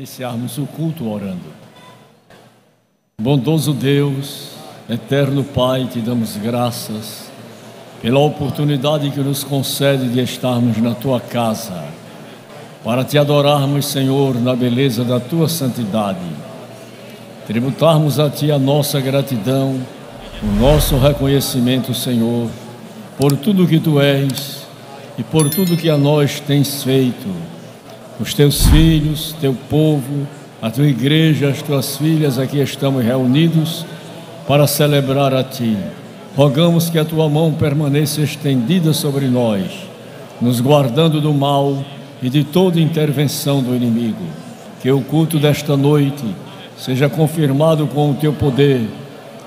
iniciarmos o culto orando. Bondoso Deus, eterno Pai, te damos graças pela oportunidade que nos concede de estarmos na tua casa, para te adorarmos, Senhor, na beleza da tua santidade, tributarmos a ti a nossa gratidão, o nosso reconhecimento, Senhor, por tudo que tu és e por tudo que a nós tens feito os teus filhos, teu povo, a tua igreja, as tuas filhas, aqui estamos reunidos para celebrar a ti. Rogamos que a tua mão permaneça estendida sobre nós, nos guardando do mal e de toda intervenção do inimigo. Que o culto desta noite seja confirmado com o teu poder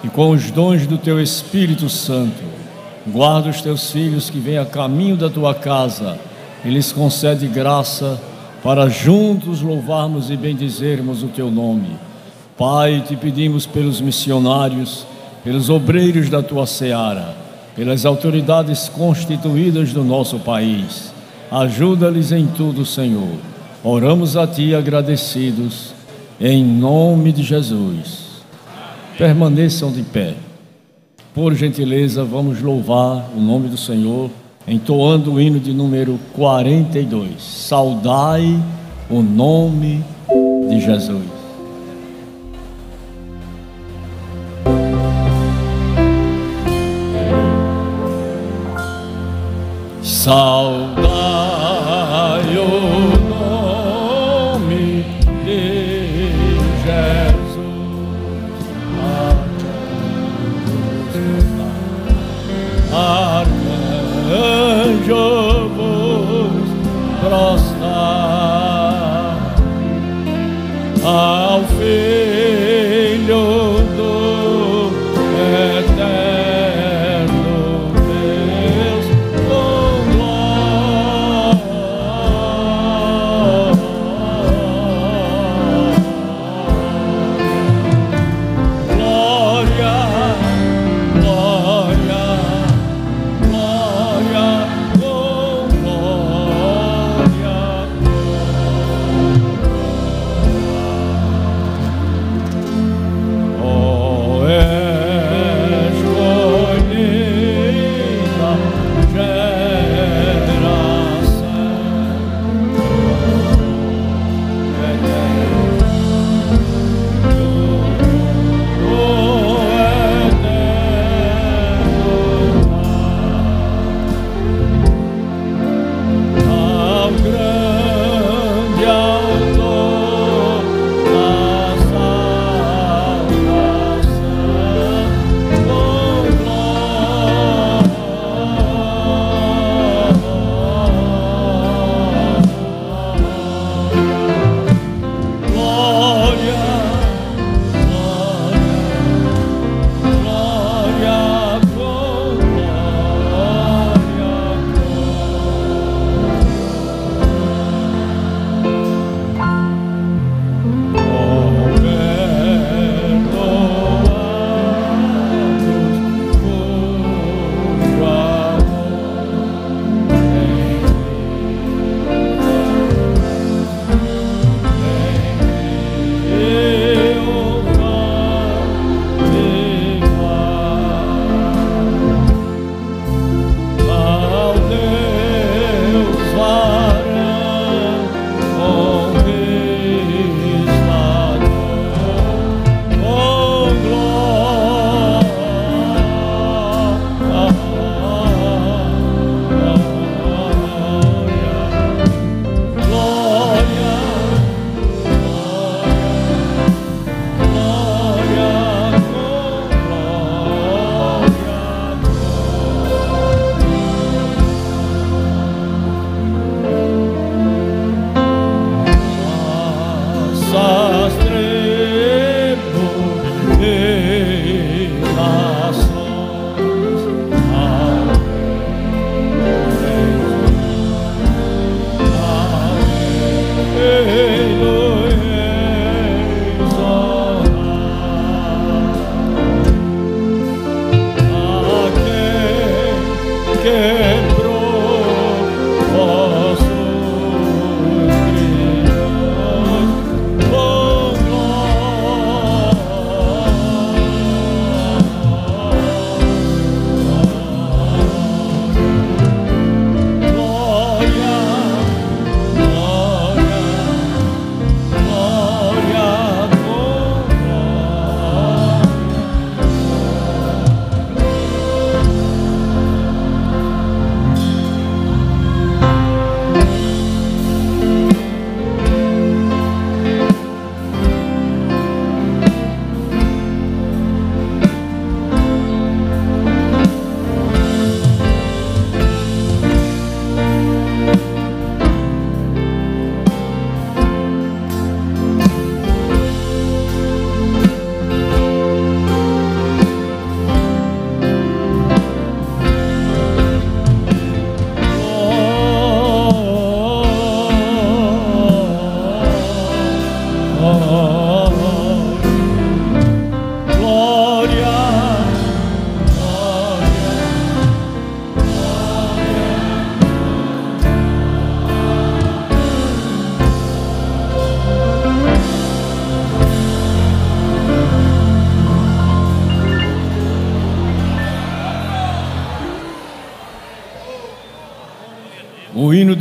e com os dons do teu Espírito Santo. Guarda os teus filhos que vêm a caminho da tua casa e lhes concede graça para juntos louvarmos e bendizermos o teu nome. Pai, te pedimos pelos missionários, pelos obreiros da tua seara, pelas autoridades constituídas do nosso país. Ajuda-lhes em tudo, Senhor. Oramos a ti agradecidos, em nome de Jesus. Permaneçam de pé. Por gentileza, vamos louvar o nome do Senhor entoando o hino de número 42. Saudai o nome de Jesus. Saudai Uh...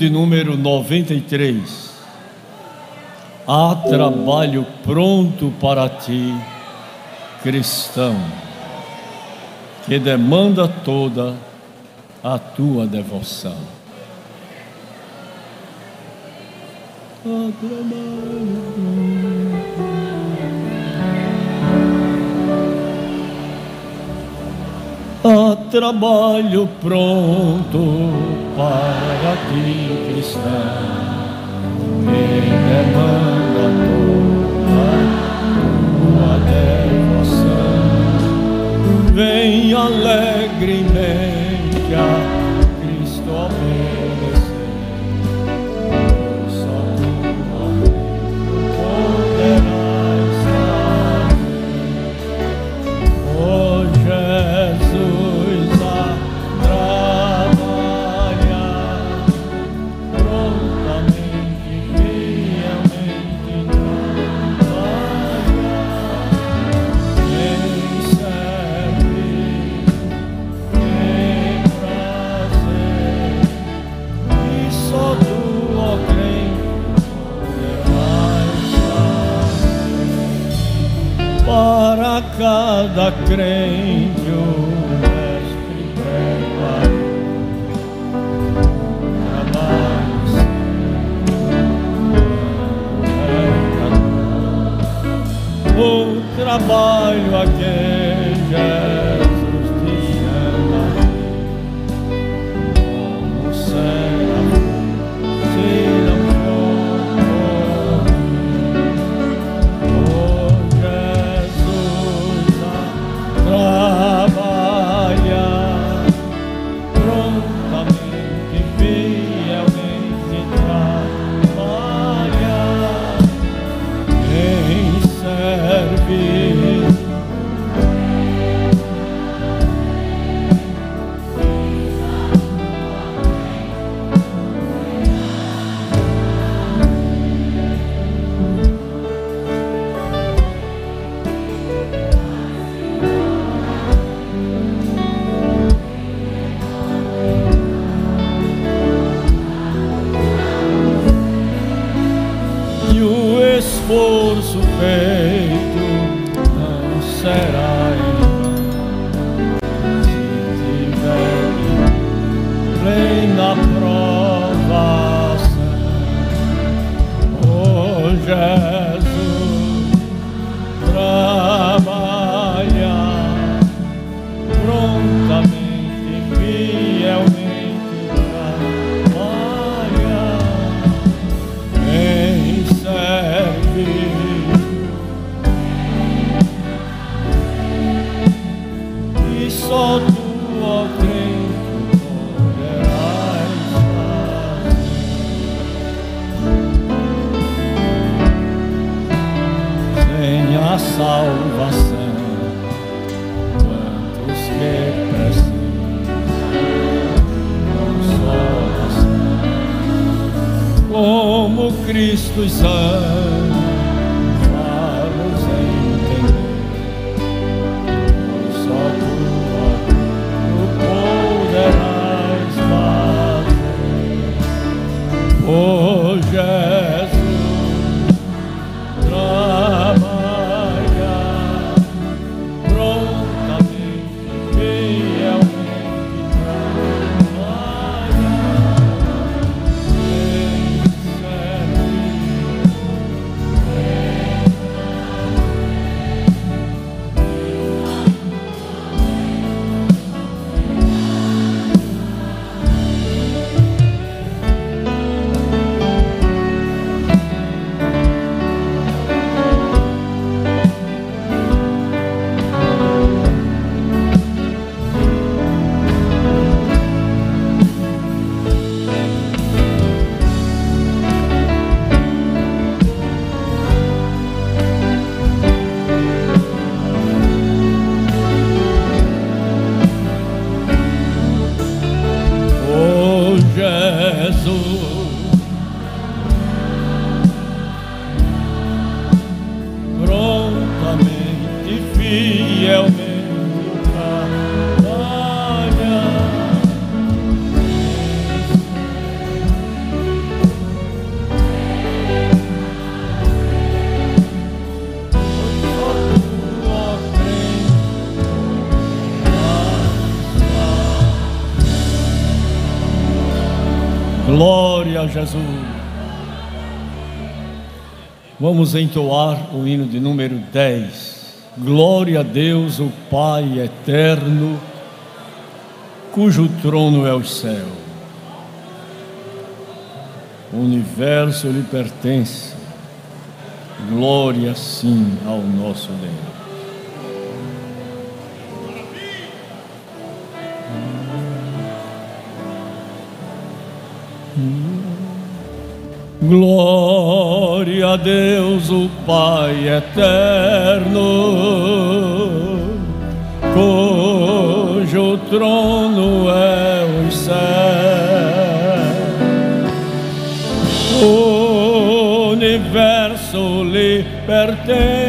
de número 93. Há trabalho pronto para ti, cristão, que demanda toda a tua devoção. Há Há trabalho pronto para ti, cristão, que demanda tua devoção. Vem alegremente a cada crente o mestre preparou trabalho o trabalho a Vamos entoar o hino de número 10. Glória a Deus, o Pai eterno, cujo trono é o céu. O universo lhe pertence. Glória sim ao nosso Deus. Glória a Deus, o Pai eterno, cujo trono é o céu. O universo lhe pertence.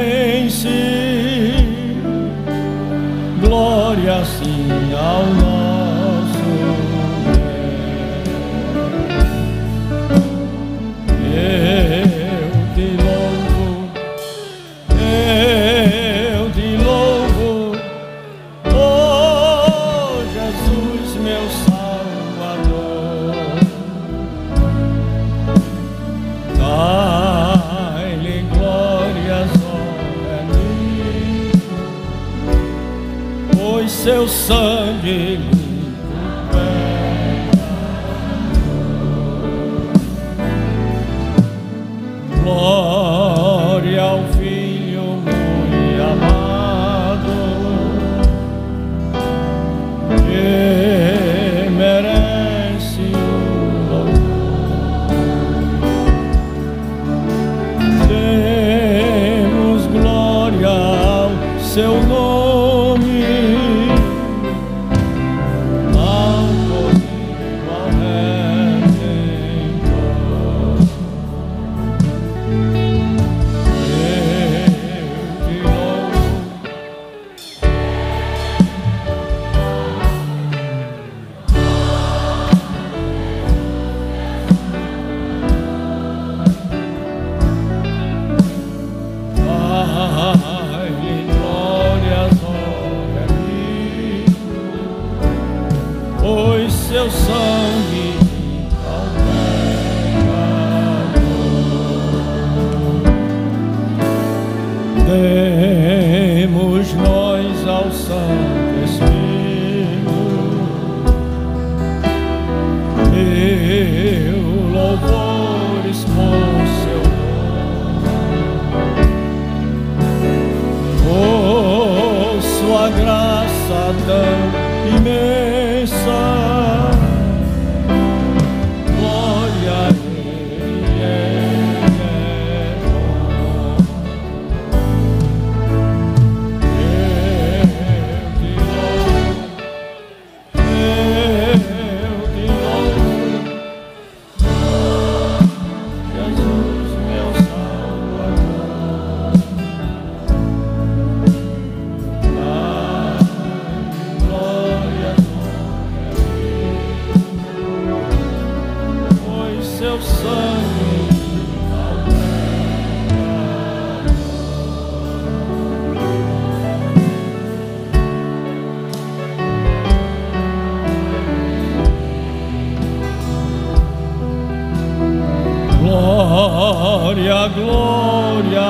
glória, glória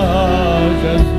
Jesus.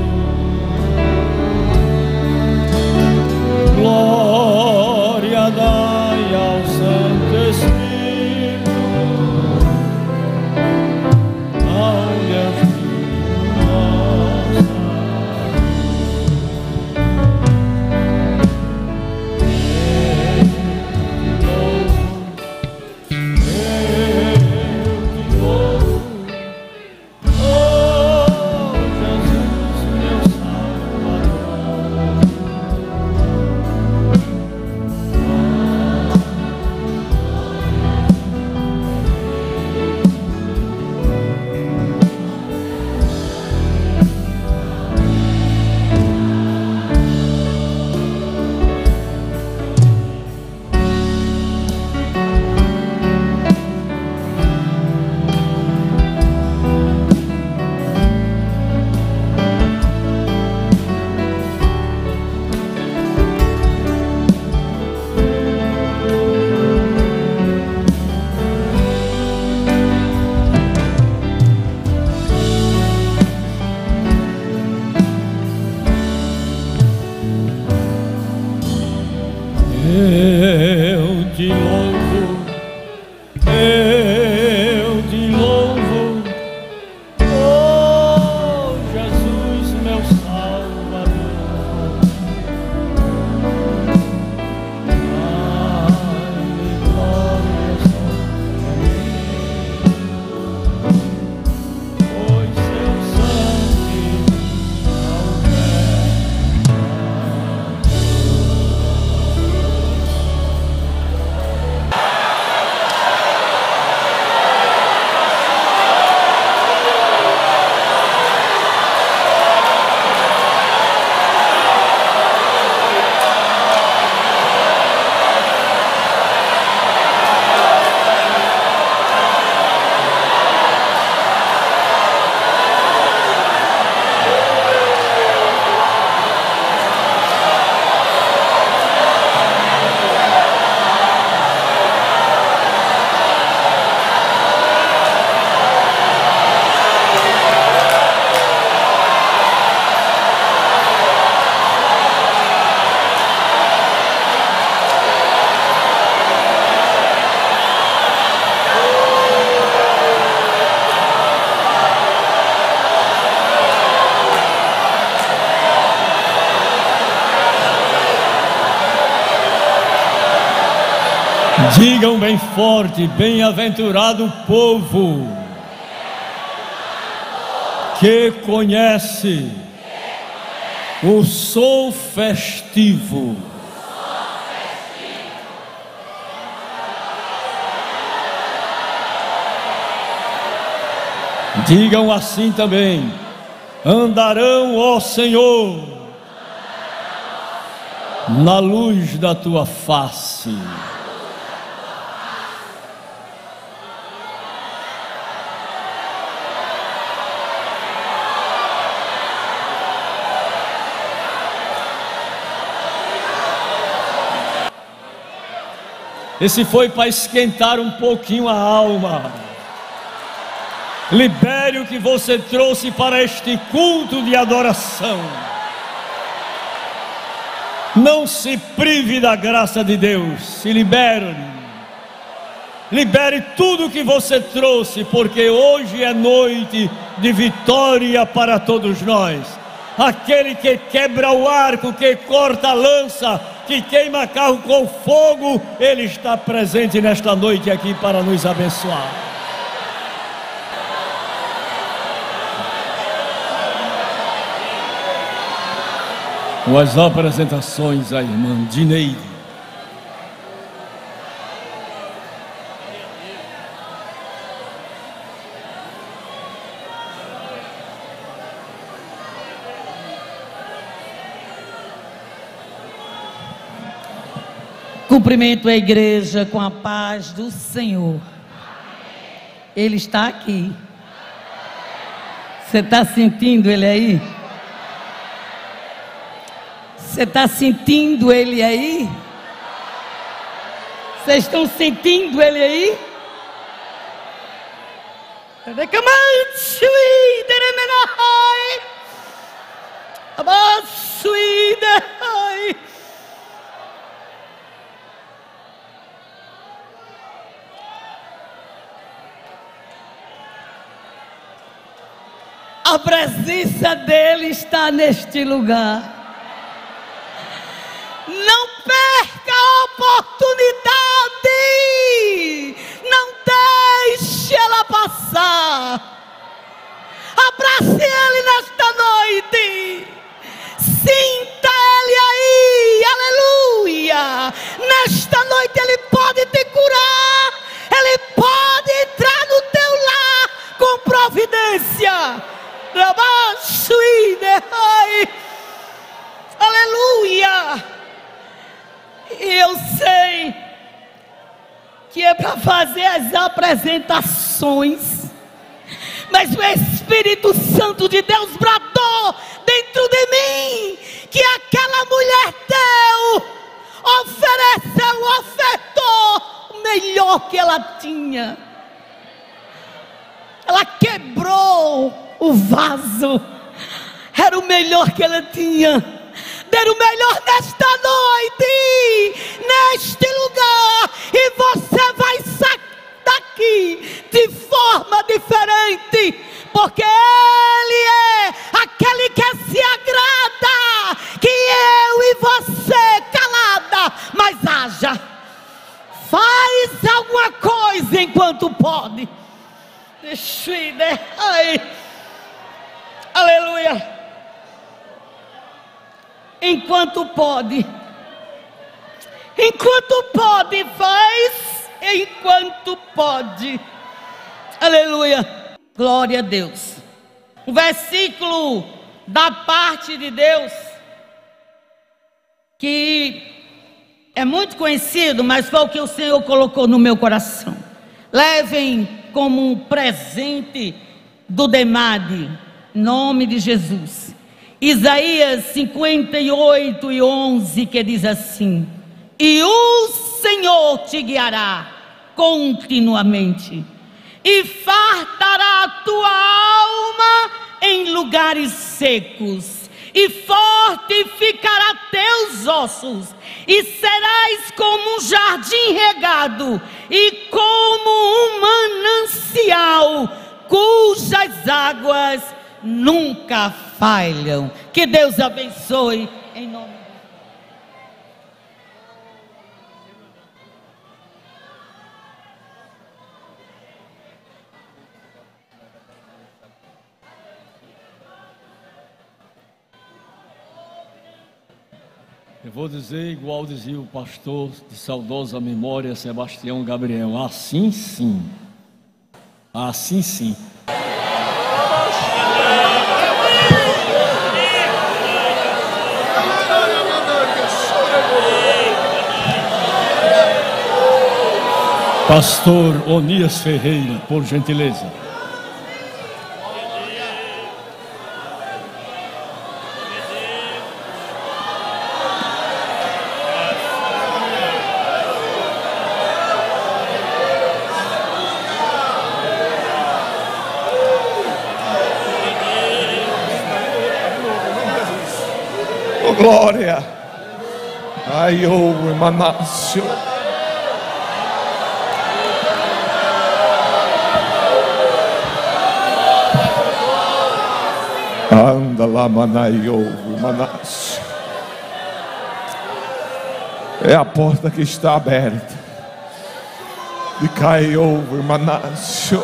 Digam bem forte: bem-aventurado o povo que conhece o sol festivo. Digam assim também: andarão, ó Senhor, na luz da tua face. Esse foi para esquentar um pouquinho a alma. Libere o que você trouxe para este culto de adoração. Não se prive da graça de Deus. Se libere. Libere tudo o que você trouxe, porque hoje é noite de vitória para todos nós. Aquele que quebra o arco, que corta a lança, que queima carro com fogo, Ele está presente nesta noite aqui para nos abençoar. Com as apresentações, a irmã Dineide. Cumprimento a igreja com a paz do Senhor. Ele está aqui. Você está sentindo ele aí? Você está sentindo ele aí? Vocês estão sentindo ele aí? Abençoe, A presença dele está neste lugar. Não perca a oportunidade. Não deixe ela passar. Abrace ele nesta noite. Sinta ele aí. Aleluia. Nesta noite ele pode te curar. Ele pode entrar no teu lar com providência. Aleluia! E eu sei que é para fazer as apresentações, mas o Espírito Santo de Deus bradou dentro de mim que aquela mulher deu, ofereceu, ofertou o melhor que ela tinha. Ela quebrou o vaso era o melhor que ela tinha. Dar o melhor nesta noite, neste lugar, e você vai sair daqui de forma diferente, porque Ele é aquele que se agrada, que eu e você calada, mas haja, faz alguma coisa enquanto pode. Deixa eu ir, ai. Aleluia. Enquanto pode. Enquanto pode, faz. Enquanto pode. Aleluia. Glória a Deus. Um versículo da parte de Deus que é muito conhecido, mas foi o que o Senhor colocou no meu coração. Levem como um presente do Demade nome de Jesus. Isaías 58 e 11 que diz assim: E o Senhor te guiará continuamente e fartará a tua alma em lugares secos e fortificará teus ossos, e serás como um jardim regado e como um manancial cujas águas nunca falham. Que Deus abençoe em nome de Eu vou dizer igual dizia o pastor de saudosa memória Sebastião Gabriel, assim sim. Assim sim. Pastor Onias Ferreira, por gentileza. Oh, glória. Ai, oh, Emanácio. Anda lá, Manaio, Emanácio. É a porta que está aberta. De Caiu, Emanácio.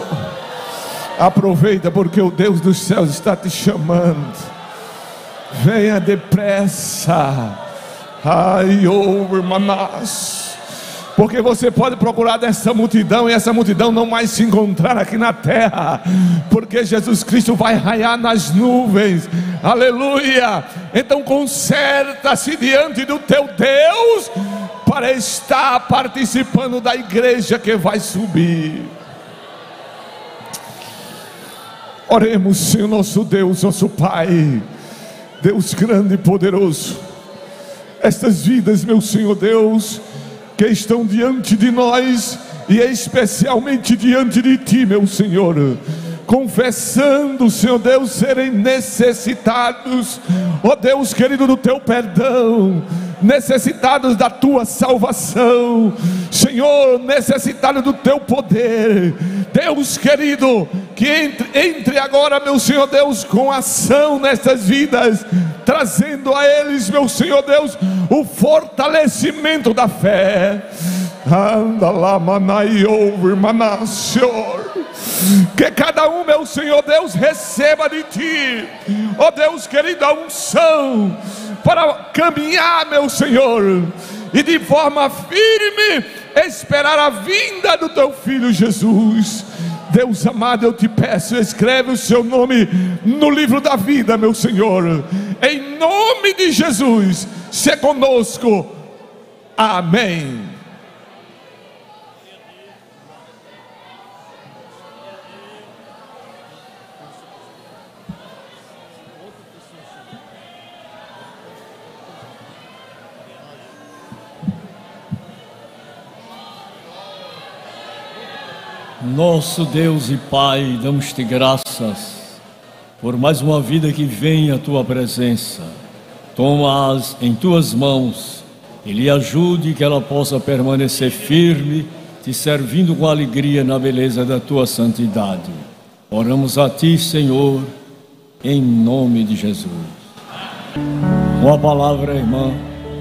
Aproveita porque o Deus dos céus está te chamando. Venha depressa. Ai, oh, irmãs. Porque você pode procurar dessa multidão e essa multidão não mais se encontrar aqui na terra. Porque Jesus Cristo vai raiar nas nuvens. Aleluia. Então conserta-se diante do teu Deus para estar participando da igreja que vai subir. Oremos, Senhor nosso Deus, nosso Pai. Deus grande e poderoso, estas vidas, meu Senhor Deus, que estão diante de nós e especialmente diante de Ti, meu Senhor, confessando, Senhor Deus, serem necessitados, ó Deus querido, do Teu perdão, necessitados da Tua salvação, Senhor, necessitados do Teu poder, Deus querido, que entre, entre agora, meu Senhor Deus, com ação nestas vidas, trazendo a eles, meu Senhor Deus, o fortalecimento da fé. Anda lá, manai, ouve, maná, Senhor. Que cada um, meu Senhor Deus, receba de Ti, ó oh, Deus querido, a unção para caminhar, meu Senhor, e de forma firme esperar a vinda do Teu Filho Jesus. Deus amado, eu te peço, escreve o seu nome no livro da vida, meu Senhor. Em nome de Jesus, se conosco. Amém. Nosso Deus e Pai, damos-te graças por mais uma vida que vem à tua presença. Toma-as em tuas mãos e lhe ajude que ela possa permanecer firme, te servindo com alegria na beleza da tua santidade. Oramos a ti, Senhor, em nome de Jesus. Com a palavra, irmã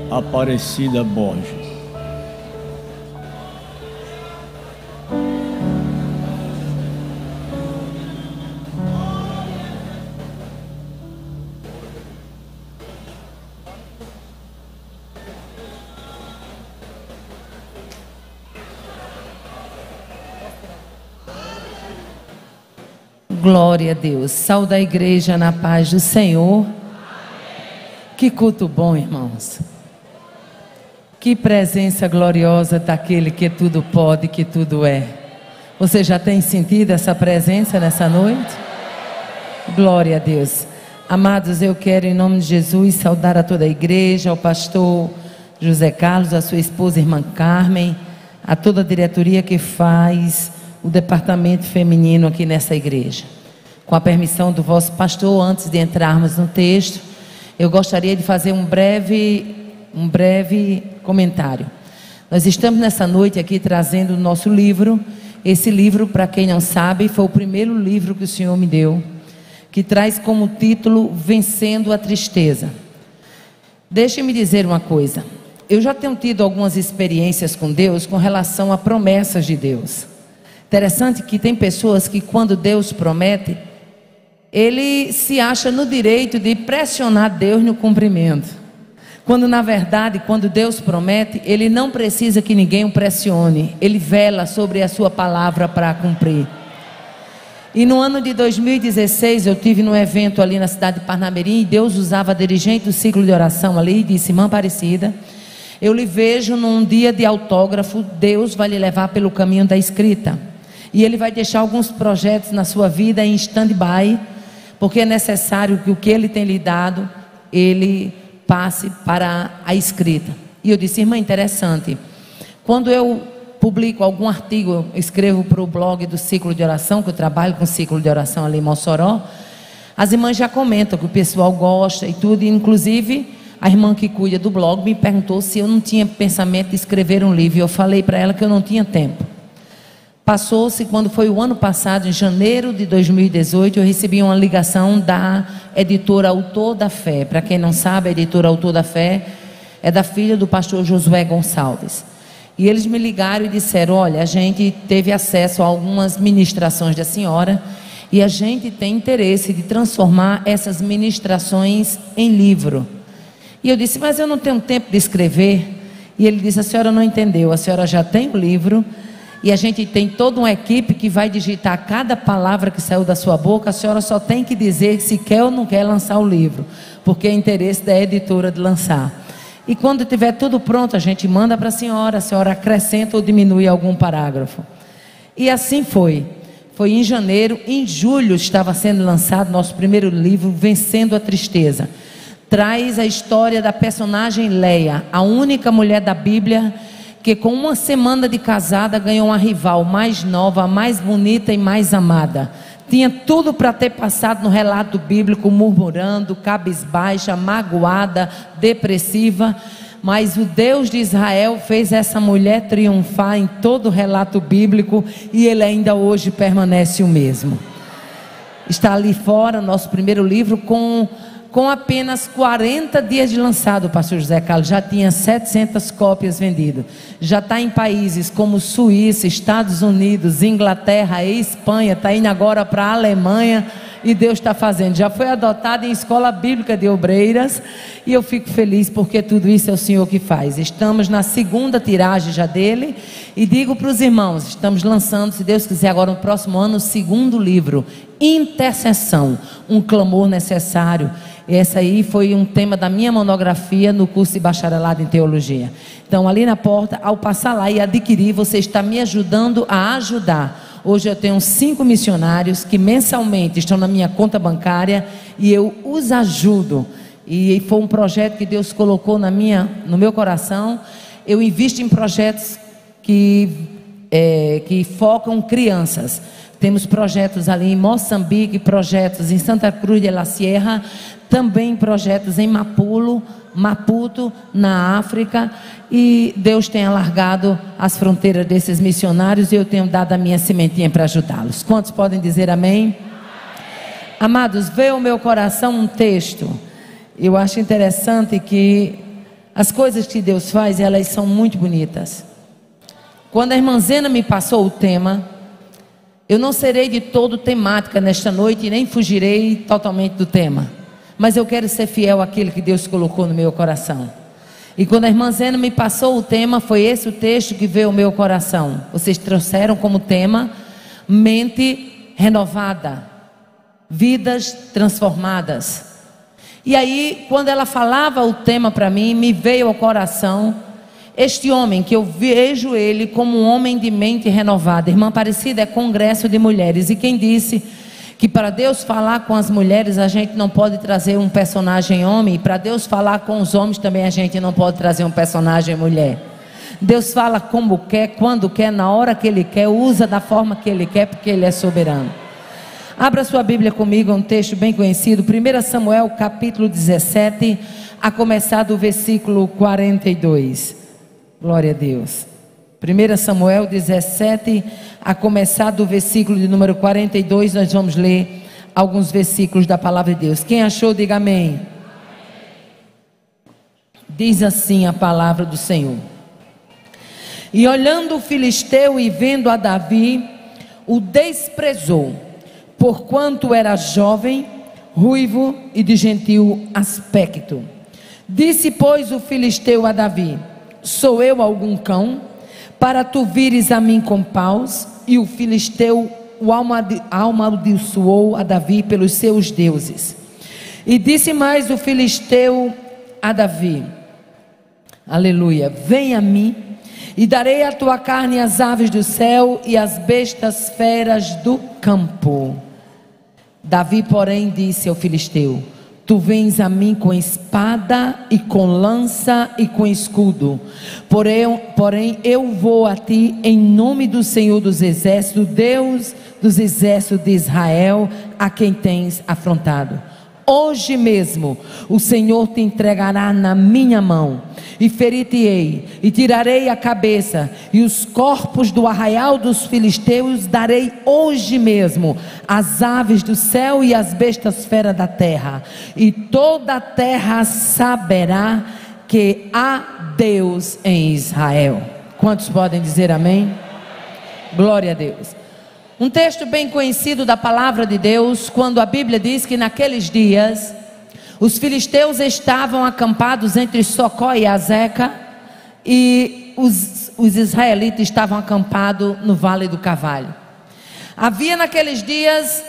Aparecida Borges. Glória a Deus. Saúde a igreja na paz do Senhor. Que culto bom, irmãos. Que presença gloriosa daquele que tudo pode, que tudo é. Você já tem sentido essa presença nessa noite? Glória a Deus. Amados, eu quero em nome de Jesus saudar a toda a igreja, ao pastor José Carlos, a sua esposa irmã Carmen, a toda a diretoria que faz o departamento feminino aqui nessa igreja. Com a permissão do vosso pastor, antes de entrarmos no texto, eu gostaria de fazer um breve, um breve comentário. Nós estamos nessa noite aqui trazendo o nosso livro. Esse livro, para quem não sabe, foi o primeiro livro que o Senhor me deu, que traz como título Vencendo a Tristeza. Deixe-me dizer uma coisa. Eu já tenho tido algumas experiências com Deus com relação a promessas de Deus. Interessante que tem pessoas que quando Deus promete, ele se acha no direito de pressionar Deus no cumprimento. Quando na verdade, quando Deus promete, Ele não precisa que ninguém o pressione, Ele vela sobre a Sua palavra para cumprir. E no ano de 2016 eu tive num evento ali na cidade de Parnamirim e Deus usava dirigente do ciclo de oração ali e disse: Irmã Aparecida, eu lhe vejo num dia de autógrafo, Deus vai lhe levar pelo caminho da escrita. E Ele vai deixar alguns projetos na sua vida em stand-by, porque é necessário que o que Ele tem lhe dado, Ele passe para a escrita. E eu disse, irmã, interessante. Quando eu publico algum artigo, escrevo para o blog do ciclo de oração, que eu trabalho com ciclo de oração ali em Mossoró, as irmãs já comentam que o pessoal gosta e tudo, e inclusive a irmã que cuida do blog me perguntou se eu não tinha pensamento de escrever um livro, eu falei para ela que eu não tinha tempo. Passou-se quando foi o ano passado, em janeiro de 2018, eu recebi uma ligação da editora Autor da Fé. Para quem não sabe, a editora Autor da Fé é da filha do pastor Josué Gonçalves. E eles me ligaram e disseram: Olha, a gente teve acesso a algumas ministrações da senhora e a gente tem interesse de transformar essas ministrações em livro. E eu disse: Mas eu não tenho tempo de escrever. E ele disse: A senhora não entendeu, a senhora já tem o livro e a gente tem toda uma equipe que vai digitar cada palavra que saiu da sua boca. A senhora só tem que dizer se quer ou não quer lançar o livro, porque é interesse da editora de lançar. E quando tiver tudo pronto, a gente manda para a senhora, a senhora acrescenta ou diminui algum parágrafo. E assim foi. Foi em janeiro, em julho estava sendo lançado nosso primeiro livro, Vencendo a Tristeza. Traz a história da personagem Leia, a única mulher da Bíblia que com uma semana de casada ganhou uma rival mais nova, mais bonita e mais amada. Tinha tudo para ter passado no relato bíblico murmurando, cabisbaixa, magoada, depressiva, mas o Deus de Israel fez essa mulher triunfar em todo o relato bíblico e ele ainda hoje permanece o mesmo. Está ali fora, nosso primeiro livro, com com apenas 40 dias de lançado, pastor José Carlos já tinha 700 cópias vendidas. Já está em países como Suíça, Estados Unidos, Inglaterra Espanha, está indo agora para a Alemanha e Deus está fazendo. Já foi adotado em escola bíblica de obreiras e eu fico feliz porque tudo isso é o Senhor que faz. Estamos na segunda tiragem já dele e digo para os irmãos: estamos lançando, se Deus quiser, agora no próximo ano, o segundo livro, Intercessão, um clamor necessário. Essa aí foi um tema da minha monografia no curso de bacharelado em teologia. Então, ali na porta, ao passar lá e adquirir, você está me ajudando a ajudar. Hoje eu tenho cinco missionários que mensalmente estão na minha conta bancária e eu os ajudo. E foi um projeto que Deus colocou na minha, no meu coração. Eu invisto em projetos que, é, que focam crianças. Temos projetos ali em Moçambique, projetos em Santa Cruz de la Sierra, também projetos em Mapulo, Maputo, na África, e Deus tem alargado as fronteiras desses missionários e eu tenho dado a minha sementinha para ajudá-los. Quantos podem dizer amém? Amados, veio ao meu coração um texto. Eu acho interessante que as coisas que Deus faz, elas são muito bonitas. Quando a irmã Zena me passou o tema, eu não serei de todo temática nesta noite e nem fugirei totalmente do tema. Mas eu quero ser fiel àquilo que Deus colocou no meu coração. E quando a irmã Zena me passou o tema, foi esse o texto que veio ao meu coração. Vocês trouxeram como tema mente renovada, vidas transformadas. E aí, quando ela falava o tema para mim, me veio ao coração este homem, que eu vejo ele como um homem de mente renovada. Irmã Aparecida é congresso de mulheres. E quem disse que para Deus falar com as mulheres a gente não pode trazer um personagem homem, para Deus falar com os homens também a gente não pode trazer um personagem mulher. Deus fala como quer, quando quer, na hora que Ele quer, usa da forma que Ele quer, porque Ele é soberano. Abra sua Bíblia comigo, um texto bem conhecido, 1 Samuel capítulo 17, a começar do versículo 42. Glória a Deus. 1 Samuel 17, a começar do versículo de número 42, nós vamos ler alguns versículos da palavra de Deus. Quem achou, diga amém. Diz assim a palavra do Senhor. E olhando o filisteu e vendo a Davi, o desprezou, porquanto era jovem, ruivo e de gentil aspecto. Disse, pois, o filisteu a Davi: Sou eu algum cão, para tu vires a mim com paus? E o filisteu o amaldiçoou a Davi pelos seus deuses. E disse mais o filisteu a Davi: Aleluia, vem a mim, e darei a tua carne às aves do céu e às bestas feras do campo. Davi, porém, disse ao filisteu: Tu vens a mim com espada e com lança e com escudo. Porém, porém eu vou a ti em nome do Senhor dos Exércitos, Deus dos Exércitos de Israel, a quem tens afrontado. Hoje mesmo o Senhor te entregará na minha mão, e ferir-te-ei, e tirarei a cabeça, e os corpos do arraial dos filisteus darei hoje mesmo, as aves do céu e as bestas feras da terra, e toda a terra saberá que há Deus em Israel. Quantos podem dizer amém? Glória a Deus. Um texto bem conhecido da palavra de Deus, quando a Bíblia diz que naqueles dias os filisteus estavam acampados entre Socó e Azeca e os, os israelitas estavam acampados no Vale do Cavalho. Havia naqueles dias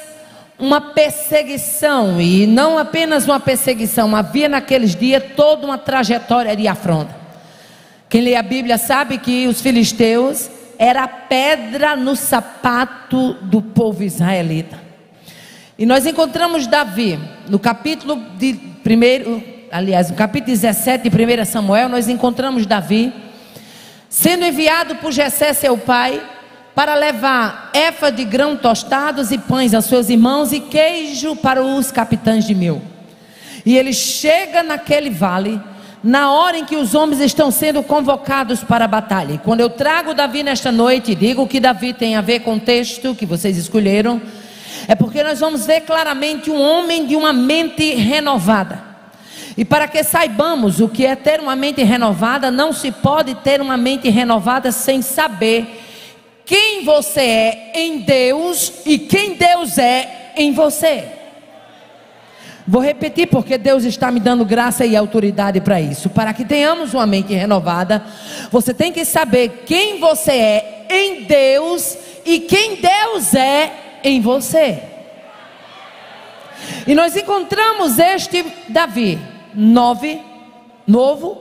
uma perseguição, e não apenas uma perseguição, havia naqueles dias toda uma trajetória de afronta. Quem lê a Bíblia sabe que os filisteus era a pedra no sapato do povo israelita. E nós encontramos Davi no capítulo de primeiro, aliás, no capítulo 17 de 1 Samuel, nós encontramos Davi sendo enviado por Jessé, seu pai, para levar efa de grão tostados e pães aos seus irmãos e queijo para os capitães de mil. E ele chega naquele vale na hora em que os homens estão sendo convocados para a batalha. E quando eu trago Davi nesta noite, digo que Davi tem a ver com o texto que vocês escolheram, é porque nós vamos ver claramente um homem de uma mente renovada. E para que saibamos o que é ter uma mente renovada, não se pode ter uma mente renovada sem saber quem você é em Deus e quem Deus é em você. Vou repetir porque Deus está me dando graça e autoridade para isso. Para que tenhamos uma mente renovada, você tem que saber quem você é em Deus e quem Deus é em você. E nós encontramos este Davi, nove, novo,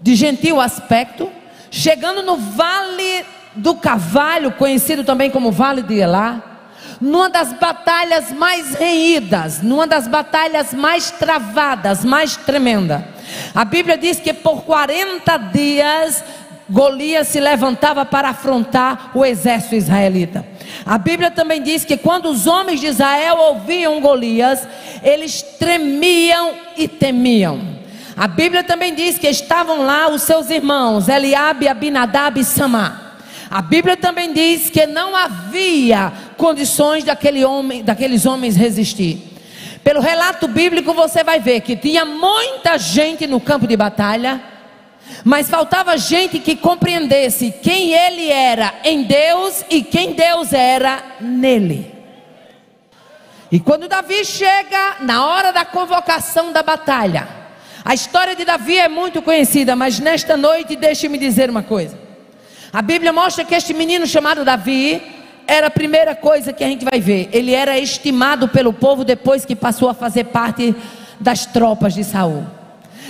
de gentil aspecto, chegando no vale do Cavalho, conhecido também como Vale de Elá numa das batalhas mais renhidas, numa das batalhas mais travadas, mais tremenda. A Bíblia diz que por 40 dias Golias se levantava para afrontar o exército israelita. A Bíblia também diz que quando os homens de Israel ouviam Golias, eles tremiam e temiam. A Bíblia também diz que estavam lá os seus irmãos, Eliabe, Abinadab e Samar. A Bíblia também diz que não havia condições daquele homem, daqueles homens resistir. Pelo relato bíblico você vai ver que tinha muita gente no campo de batalha, mas faltava gente que compreendesse quem ele era em Deus e quem Deus era nele. E quando Davi chega na hora da convocação da batalha, a história de Davi é muito conhecida, mas nesta noite deixe-me dizer uma coisa. A Bíblia mostra que este menino chamado Davi era a primeira coisa que a gente vai ver. Ele era estimado pelo povo depois que passou a fazer parte das tropas de Saul.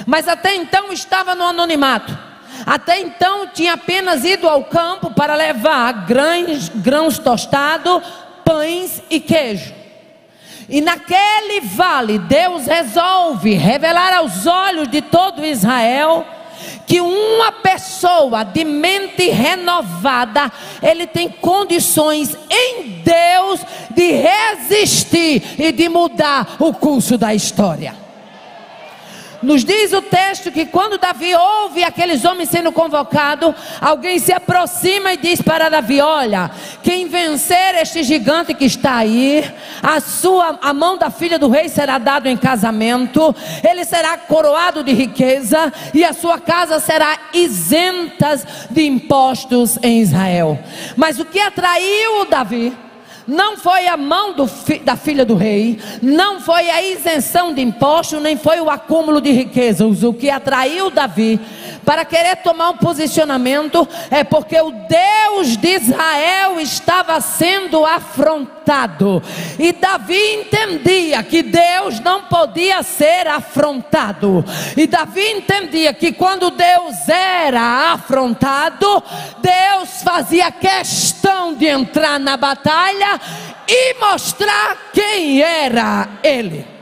Mas até então estava no anonimato. Até então tinha apenas ido ao campo para levar grãos, grãos tostados, pães e queijo. E naquele vale, Deus resolve revelar aos olhos de todo Israel que uma pessoa de mente renovada, ele tem condições em Deus de resistir e de mudar o curso da história. Nos diz o texto que quando Davi ouve aqueles homens sendo convocados, alguém se aproxima e diz para Davi: Olha, quem vencer este gigante que está aí, a sua a mão da filha do rei será dado em casamento, ele será coroado de riqueza e a sua casa será isenta de impostos em Israel. Mas o que atraiu Davi não foi a mão fi, da filha do rei, não foi a isenção de imposto, nem foi o acúmulo de riquezas. O que atraiu Davi para querer tomar um posicionamento é porque o Deus de Israel estava sendo afrontado. E Davi entendia que Deus não podia ser afrontado. E Davi entendia que quando Deus era afrontado, Deus fazia questão de entrar na batalha e mostrar quem era ele.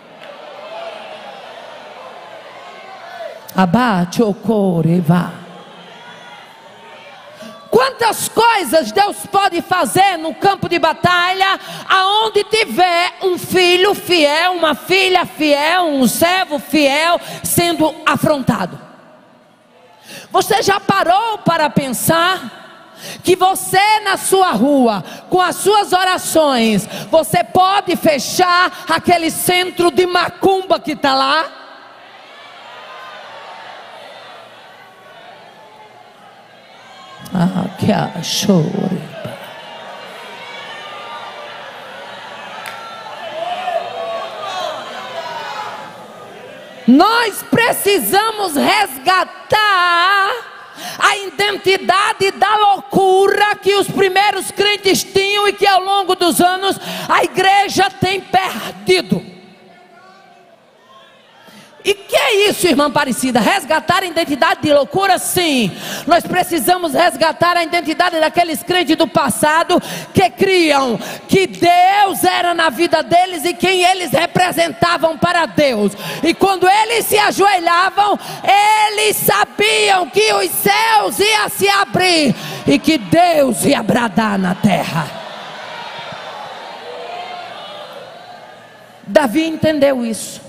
Abate o coreva. Quantas coisas Deus pode fazer no campo de batalha, aonde tiver um filho fiel, uma filha fiel, um servo fiel sendo afrontado. Você já parou para pensar? que você na sua rua, com as suas orações, você pode fechar aquele centro de macumba que está lá? Ah, que achore. Nós precisamos resgatar a identidade da loucura que os primeiros crentes tinham e que ao longo dos anos a igreja tem perdido. E que é isso, irmã Parecida? Resgatar a identidade de loucura? Sim. Nós precisamos resgatar a identidade daqueles crentes do passado que criam que Deus era na vida deles e quem eles representavam para Deus. E quando eles se ajoelhavam, eles sabiam que os céus iam se abrir e que Deus ia bradar na terra. Davi entendeu isso.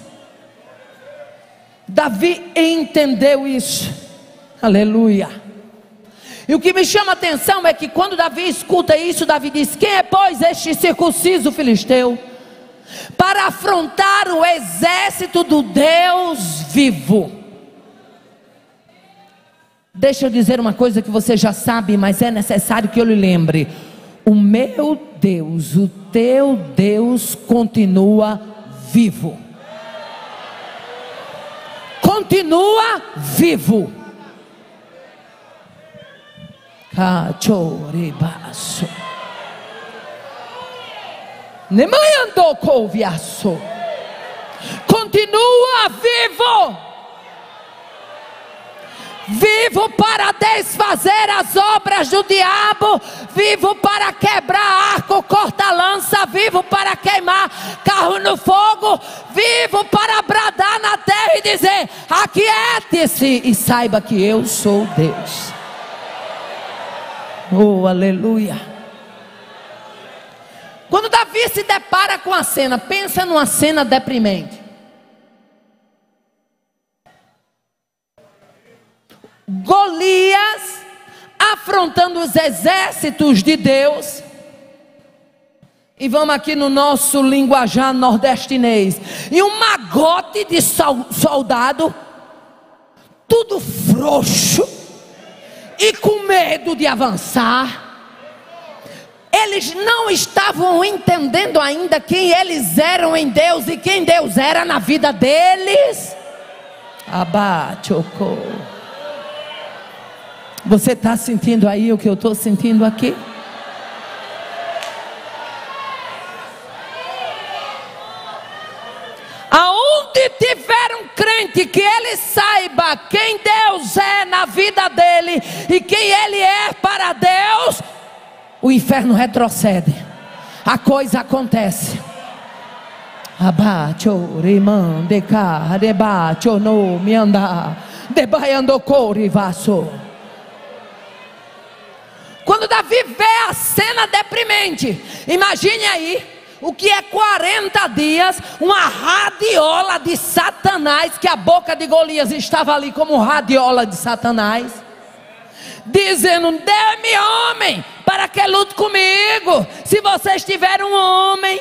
Davi entendeu isso. Aleluia. E o que me chama a atenção é que quando Davi escuta isso, Davi diz: Quem é, pois, este circunciso filisteu? Para afrontar o exército do Deus vivo. Deixa eu dizer uma coisa que você já sabe, mas é necessário que eu lhe lembre. O meu Deus, o teu Deus continua vivo continua vivo. Cachoribaço. Nemayandou couviaço. Continua vivo vivo para desfazer as obras do diabo, vivo para quebrar arco, corta-lança, vivo para queimar carro no fogo, vivo para bradar na terra e dizer: aquiete-se e saiba que eu sou Deus. Oh, aleluia. Quando Davi se depara com a cena, pensa numa cena deprimente. Golias afrontando os exércitos de Deus. E vamos aqui no nosso linguajar nordestinês. E um magote de soldado, tudo frouxo e com medo de avançar. Eles não estavam entendendo ainda quem eles eram em Deus e quem Deus era na vida deles. Abate, socorro. Você está sentindo aí o que eu estou sentindo aqui? Aonde tiver um crente que ele saiba quem Deus é na vida dele e quem ele é para Deus, o inferno retrocede. A coisa acontece. Abate, rimã, de cá, debate, no, me anda, debaiando cori, vaso. Quando Davi vê a cena deprimente, imagine aí o que é 40 dias, uma radiola de Satanás, que a boca de Golias estava ali como radiola de Satanás, dizendo: Dê-me homem, para que lute comigo, se vocês tiverem um homem.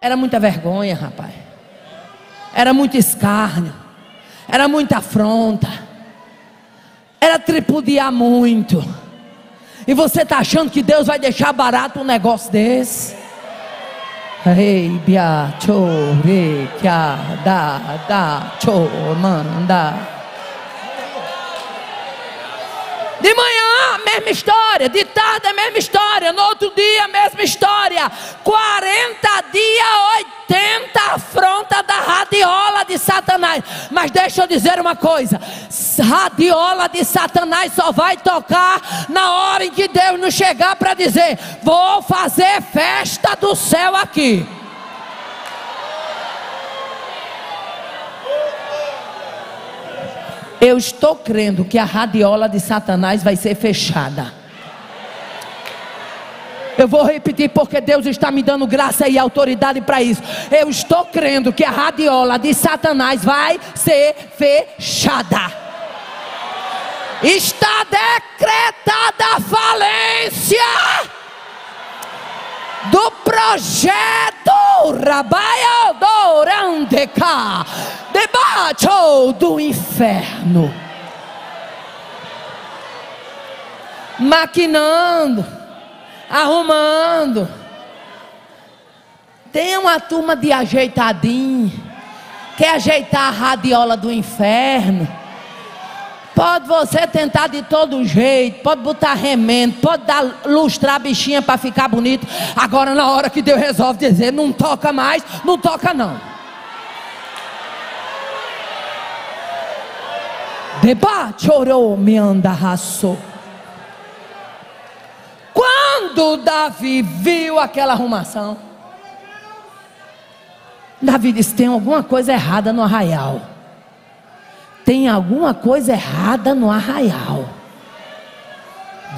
Era muita vergonha, rapaz, era muito escárnio, era muita afronta, era tripudiar muito E você está achando que Deus vai deixar barato um negócio desse? Rei bia cho re kya da da cho manda. De manhã, mesma história. De tarde, mesma história. No outro dia, mesma história. 40 dias, 80 afronta da radiola de Satanás. Mas deixa eu dizer uma coisa: radiola de Satanás só vai tocar na hora em que Deus não chegar para dizer: Vou fazer festa do céu aqui. Eu estou crendo que a radiola de Satanás vai ser fechada. Eu vou repetir porque Deus está me dando graça e autoridade para isso. Eu estou crendo que a radiola de Satanás vai ser fechada. Está decretada a falência do projeto Rabaia Dorandeca, debate do inferno. Maquinando, arrumando. Tem uma turma de ajeitadinho, quer ajeitar a radiola do inferno Pode você tentar de todo jeito, pode botar remendo, pode dar lustrar a bichinha para ficar bonito. Agora na hora que Deus resolve dizer, não toca mais, não toca não. Debate orou me anda. Quando Davi viu aquela arrumação, Davi disse: tem alguma coisa errada no arraial tem alguma coisa errada no arraial.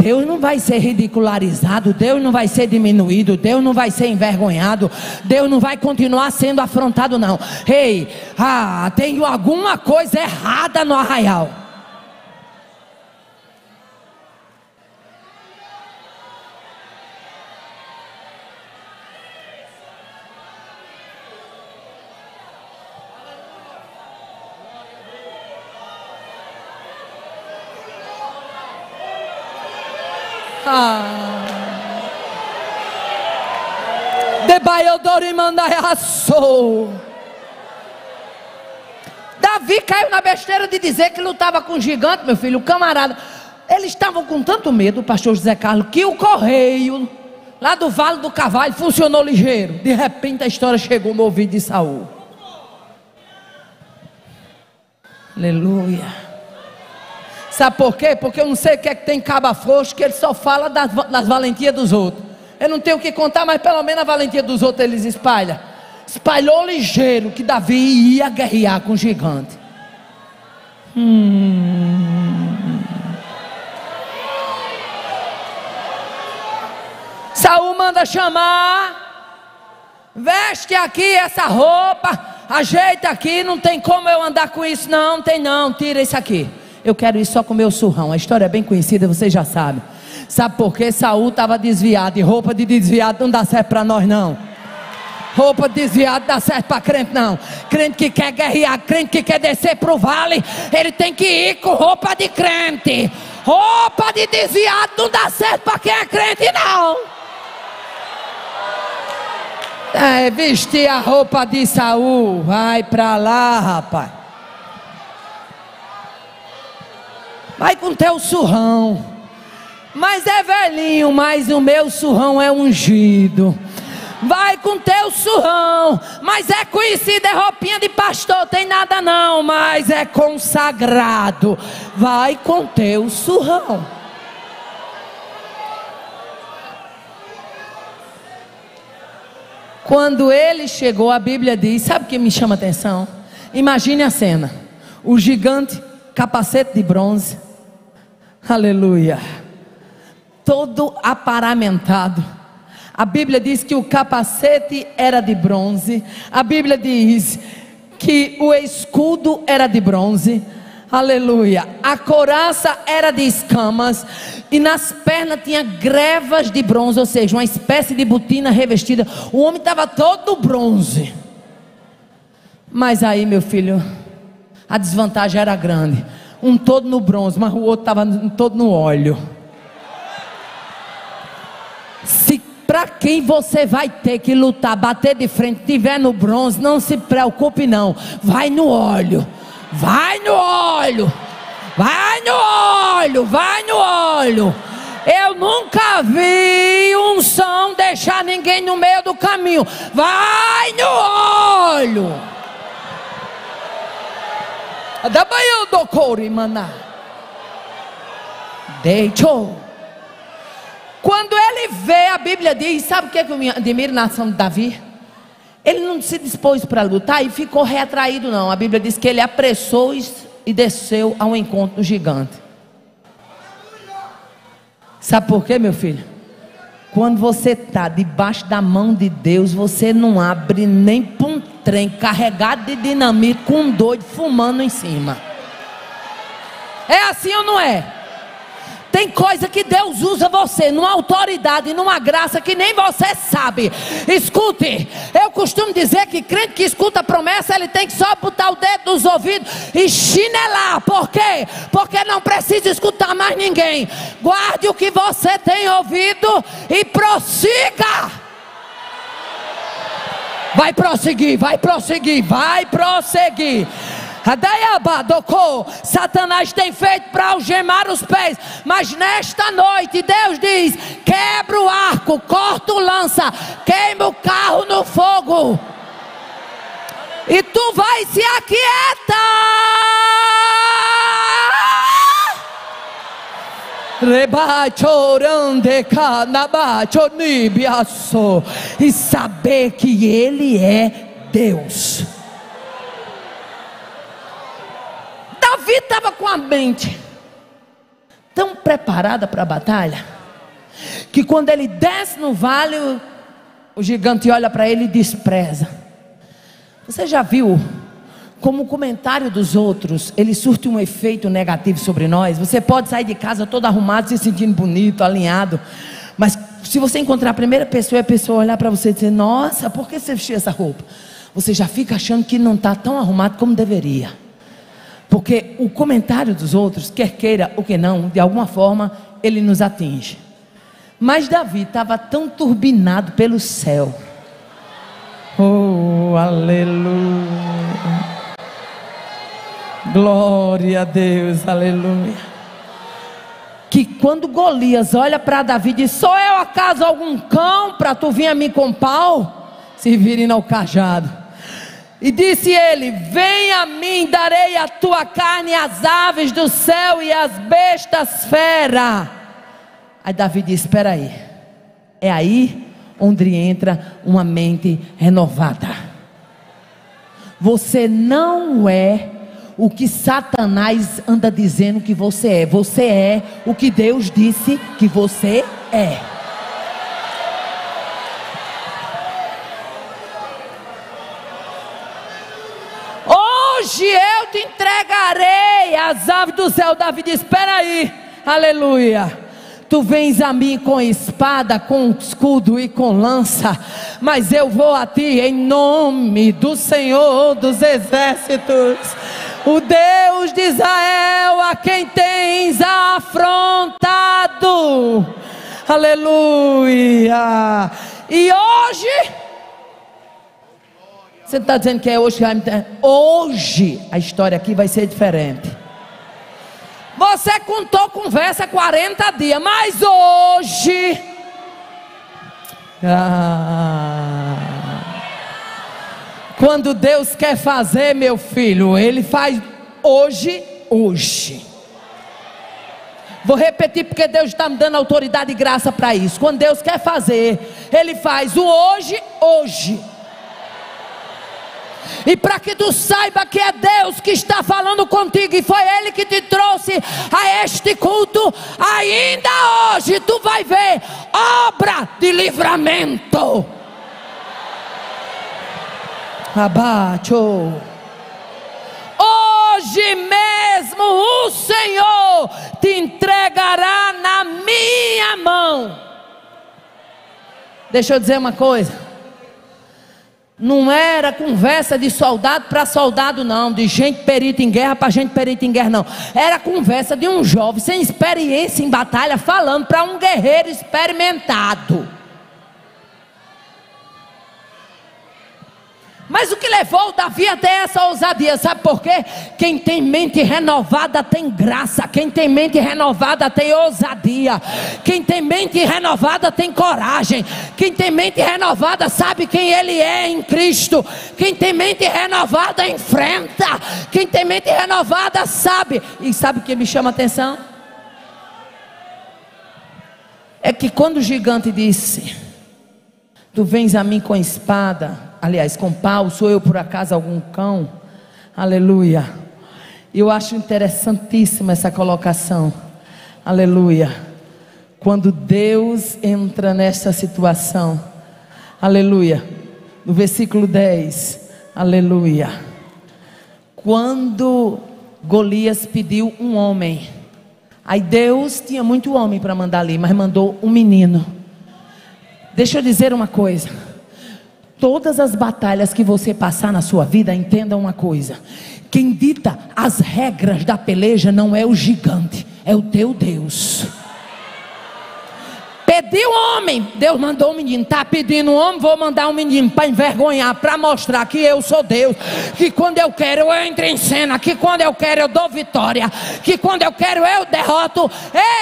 Deus não vai ser ridicularizado, Deus não vai ser diminuído, Deus não vai ser envergonhado, Deus não vai continuar sendo afrontado, não. Ei, ah, tem alguma coisa errada no arraial. Davi caiu na besteira de dizer que lutava com gigante, meu filho, camarada. Eles estavam com tanto medo, o pastor José Carlos, que o correio lá do Vale do Cavalho funcionou ligeiro. De repente a história chegou no ouvido de Saul. Aleluia. Sabe por quê? Porque eu não sei o que é que tem caba frouxo, que ele só fala das, das valentias dos outros. Eu não tenho o que contar, mas pelo menos a valentia dos outros eles espalham. Espalhou ligeiro que Davi ia guerrear com o gigante. Hum. Saul manda chamar. Veste aqui essa roupa. Ajeita aqui. Não tem como eu andar com isso, não. Não tem não. Tira isso aqui. Eu quero ir só com meu surrão. A história é bem conhecida, vocês já sabem. Sabe por quê? Saul estava desviado. E roupa de desviado não dá certo para nós, não. Roupa de desviado dá certo para crente, não. Crente que quer guerrear, crente que quer descer para o vale, ele tem que ir com roupa de crente. Roupa de desviado não dá certo para quem é crente, não. É, vestir a roupa de Saul, vai para lá, rapaz. Vai com teu surrão. Mas é velhinho, mas o meu surrão é ungido. Vai com teu surrão, mas é conhecido, é roupinha de pastor, tem nada não, mas é consagrado. Vai com teu surrão. Quando ele chegou, a Bíblia diz: sabe o que me chama a atenção? Imagine a cena: o gigante, capacete de bronze, aleluia todo aparamentado. A Bíblia diz que o capacete era de bronze. A Bíblia diz que o escudo era de bronze. Aleluia. A coraça era de escamas e nas pernas tinha grevas de bronze, ou seja, uma espécie de botina revestida. O homem estava todo bronze. Mas aí, meu filho, a desvantagem era grande. Um todo no bronze, mas o outro estava todo no óleo. Se para quem você vai ter que lutar, bater de frente, tiver no bronze, não se preocupe não. Vai no óleo. Vai no óleo. Vai no óleo, vai no óleo. Eu nunca vi um som deixar ninguém no meio do caminho. Vai no óleo. Quando ele vê, a Bíblia diz, sabe o que, é que eu me admiro na ação de Davi? Ele não se dispôs para lutar e ficou retraído, não. A Bíblia diz que ele apressou e desceu ao encontro do gigante. Sabe por quê, meu filho? Quando você está debaixo da mão de Deus, você não abre nem um trem carregado de dinamite com um doido fumando em cima. É assim ou não é? Tem coisa que Deus usa você numa autoridade, numa graça que nem você sabe. Escute, eu costumo dizer que crente que escuta a promessa, ele tem que só botar o dedo nos ouvidos e chinelar. Por quê? Porque não precisa escutar mais ninguém. Guarde o que você tem ouvido e prossiga. Vai prosseguir, vai prosseguir, vai prosseguir. Satanás tem feito para algemar os pés, mas nesta noite Deus diz: quebra o arco, corta o lança, queima o carro no fogo, e tu vai se aquietar. E saber que Ele é Deus. Davi estava com a mente tão preparada para a batalha, que quando ele desce no vale, o, gigante olha para ele e despreza. Você já viu como o comentário dos outros, ele surte um efeito negativo sobre nós? Você pode sair de casa todo arrumado, se sentindo bonito, alinhado, mas se você encontrar a primeira pessoa e a pessoa olhar para você e dizer: Nossa, por que você vestiu essa roupa? Você já fica achando que não está tão arrumado como deveria. Porque o comentário dos outros, quer queira ou que não, de alguma forma, ele nos atinge. Mas Davi estava tão turbinado pelo céu. Oh, aleluia. Glória a Deus, aleluia. Que quando Golias olha para Davi e diz: Sou eu acaso algum cão para tu vir a mim com pau? Se virem ao cajado. E disse ele: Vem a mim, darei a tua carne às aves do céu e às bestas fera. Aí Davi disse: Espera aí. É aí onde entra uma mente renovada. Você não é o que Satanás anda dizendo que você é. Você é o que Deus disse que você é. Hoje eu te entregarei as aves do céu. Davi diz: Espera aí, aleluia. Tu vens a mim com espada, com escudo e com lança, mas eu vou a ti em nome do Senhor dos exércitos, o Deus de Israel, a quem tens afrontado. Aleluia. E hoje você está dizendo que é hoje que vai me Hoje a história aqui vai ser diferente. Você contou conversa 40 dias, mas hoje. Ah, quando Deus quer fazer, meu filho, Ele faz hoje, hoje. Vou repetir porque Deus está me dando autoridade e graça para isso. Quando Deus quer fazer, Ele faz o hoje, hoje. E para que tu saiba que é Deus que está falando contigo e foi Ele que te trouxe a este culto, ainda hoje tu vai ver obra de livramento. Abate. Hoje mesmo o Senhor te entregará na minha mão. Deixa eu dizer uma coisa. Não era conversa de soldado para soldado, não, de gente perita em guerra para gente perita em guerra, não. Era conversa de um jovem sem experiência em batalha, falando para um guerreiro experimentado. Mas o que levou Davi até essa ousadia, sabe por quê? Quem tem mente renovada tem graça, quem tem mente renovada tem ousadia, quem tem mente renovada tem coragem, quem tem mente renovada sabe quem ele é em Cristo, quem tem mente renovada enfrenta, quem tem mente renovada sabe, e sabe o que me chama a atenção? É que quando o gigante disse: Tu vens a mim com espada, aliás, com pau, sou eu por acaso algum cão? Aleluia. Eu acho interessantíssima essa colocação. Aleluia. Quando Deus entra nesta situação. Aleluia. No versículo 10. Aleluia. Quando Golias pediu um homem. Aí Deus tinha muito homem para mandar ali, mas mandou um menino. Deixa eu dizer uma coisa. Todas as batalhas que você passar na sua vida, entenda uma coisa: quem dita as regras da peleja não é o gigante, é o teu Deus. Pediu homem, Deus mandou um menino. Está pedindo um homem, vou mandar um menino para envergonhar, para mostrar que eu sou Deus. Que quando eu quero eu entro em cena. Que quando eu quero eu dou vitória. Que quando eu quero eu derroto.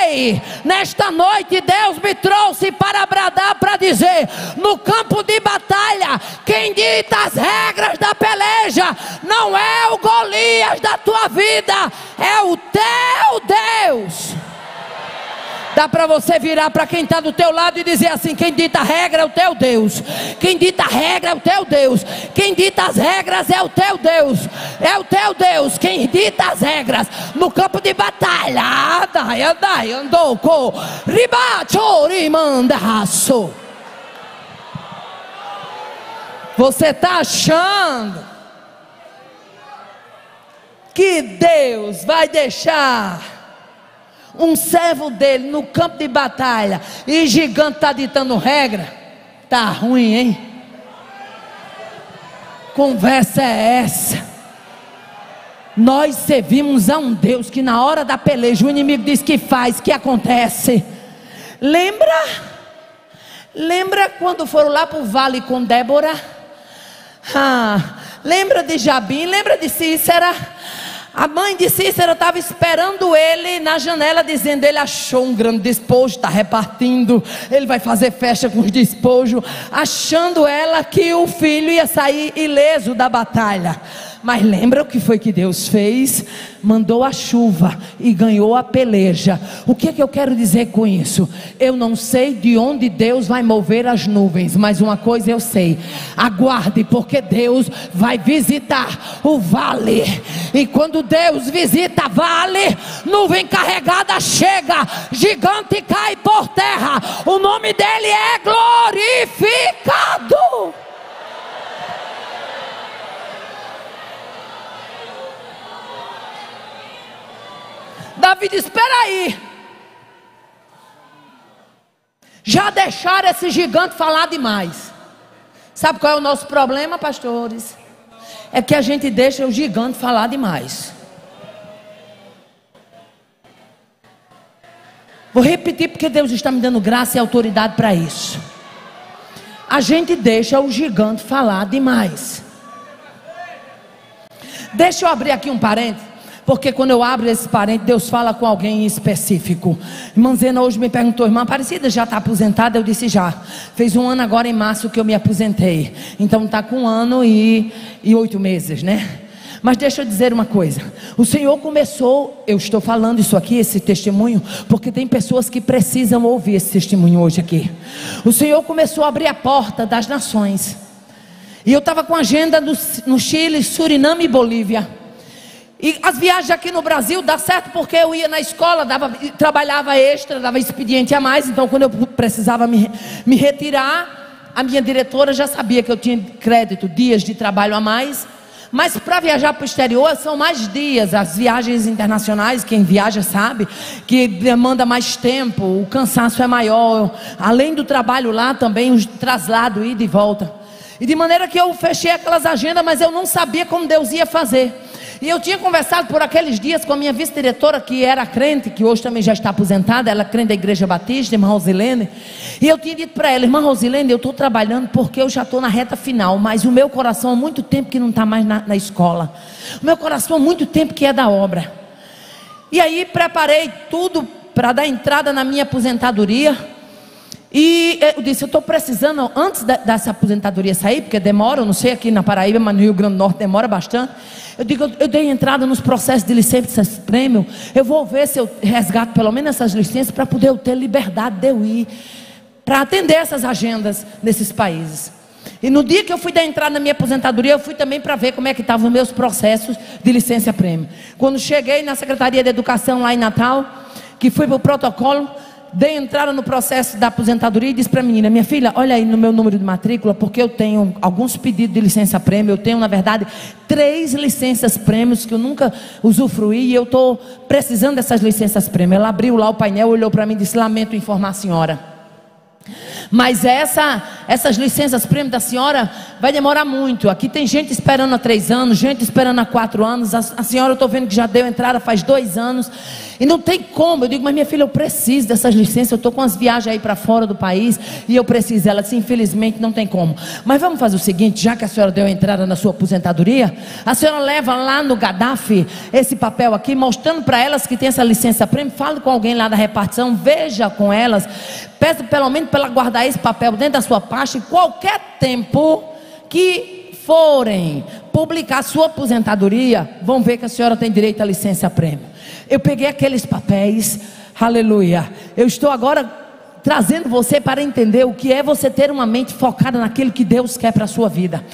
Ei, nesta noite Deus me trouxe para bradar, para dizer: no campo de batalha, quem dita as regras da peleja não é o Golias da tua vida, é o teu Deus. Dá para você virar para quem está do teu lado e dizer assim: quem dita a regra é o teu Deus. Quem dita a regra é o teu Deus. Quem dita as regras é o teu Deus. É o teu Deus. Quem dita as regras no campo de batalha. Andai, andai, andou com ribachorimandaraço. Você está achando que Deus vai deixar um servo dele no campo de batalha e gigante está ditando regra, tá ruim, hein? Conversa é essa? Nós servimos a um Deus que na hora da peleja o inimigo diz que faz, que acontece. Lembra? Lembra quando foram lá para o vale com Débora? Ah, lembra de Jabim? Lembra de Cícera? A mãe de Cícero estava esperando ele na janela, dizendo: Ele achou um grande despojo, está repartindo, ele vai fazer festa com os despojos, achando ela que o filho ia sair ileso da batalha. Mas lembra o que foi que Deus fez? Mandou a chuva e ganhou a peleja. O que é que eu quero dizer com isso? Eu não sei de onde Deus vai mover as nuvens, mas uma coisa eu sei: aguarde, porque Deus vai visitar o vale. E quando Deus visita vale, nuvem carregada chega, gigante cai por terra. O nome dele é glorificado. Davi diz: Espera aí. Já deixaram esse gigante falar demais. Sabe qual é o nosso problema, pastores? É que a gente deixa o gigante falar demais. Vou repetir porque Deus está me dando graça e autoridade para isso. A gente deixa o gigante falar demais. Deixa eu abrir aqui um parênteses. Porque quando eu abro esse parente, Deus fala com alguém em específico. Irmã Zena hoje me perguntou, irmã Aparecida já está aposentada? Eu disse já. Fez um ano agora em março que eu me aposentei. Então está com um ano e, e oito meses, né? Mas deixa eu dizer uma coisa: o Senhor começou, eu estou falando isso aqui, esse testemunho, porque tem pessoas que precisam ouvir esse testemunho hoje aqui. O Senhor começou a abrir a porta das nações, e eu estava com agenda no Chile, Suriname e Bolívia. E as viagens aqui no Brasil dá certo porque eu ia na escola, dava, trabalhava extra, dava expediente a mais. Então, quando eu precisava me, me retirar, a minha diretora já sabia que eu tinha crédito, dias de trabalho a mais. Mas para viajar para o exterior são mais dias. As viagens internacionais, quem viaja sabe, que demanda mais tempo, o cansaço é maior. Além do trabalho lá, também o traslado, ida e volta. E de maneira que eu fechei aquelas agendas, mas eu não sabia como Deus ia fazer. E eu tinha conversado por aqueles dias com a minha vice-diretora, que era crente, que hoje também já está aposentada, ela é crente da Igreja Batista, irmã Rosilene. E eu tinha dito para ela, irmã Rosilene, eu estou trabalhando porque eu já estou na reta final, mas o meu coração há muito tempo que não está mais na, na escola. O meu coração há muito tempo que é da obra. E aí preparei tudo para dar entrada na minha aposentadoria. E eu disse, eu estou precisando, antes dessa aposentadoria sair, porque demora, eu não sei aqui na Paraíba, mas no Rio Grande do Norte demora bastante. Eu digo, eu, dei entrada nos processos de licença prêmio. Eu vou ver se eu resgato pelo menos essas licenças para poder ter liberdade de eu ir, para atender essas agendas nesses países. E no dia que eu fui dar entrada na minha aposentadoria, eu fui também para ver como é que estavam os meus processos de licença prêmio. Quando cheguei na Secretaria de Educação lá em Natal, que fui para o protocolo, dei entrada no processo da aposentadoria e disse para a menina: Minha filha, olha aí no meu número de matrícula, porque eu tenho alguns pedidos de licença prêmio. Eu tenho, na verdade, três licenças prêmios que eu nunca usufruí e eu estou precisando dessas licenças prêmio. Ela abriu lá o painel, olhou para mim e disse: Lamento informar a senhora. Mas essa, essas licenças prêmio da senhora vai demorar muito. Aqui tem gente esperando há três anos, gente esperando há quatro anos. A, a senhora eu estou vendo que já deu entrada faz dois anos. E não tem como. Eu digo, mas minha filha, eu preciso dessas licenças. Eu estou com as viagens aí para fora do país e eu preciso. Ela disse, infelizmente não tem como. Mas vamos fazer o seguinte: já que a senhora deu entrada na sua aposentadoria, a senhora leva lá no Gaddafi esse papel aqui, mostrando para elas que tem essa licença prêmio. Fale com alguém lá da repartição, veja com elas. Peço pelo menos para ela guardar esse papel dentro da sua pasta e qualquer tempo que forem publicar sua aposentadoria, vão ver que a senhora tem direito à licença prêmio. Eu peguei aqueles papéis, aleluia. Eu estou agora trazendo você para entender o que é você ter uma mente focada naquilo que Deus quer para a sua vida.